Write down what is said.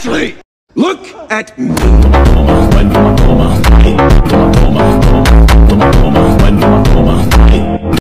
Ashley! Look at me!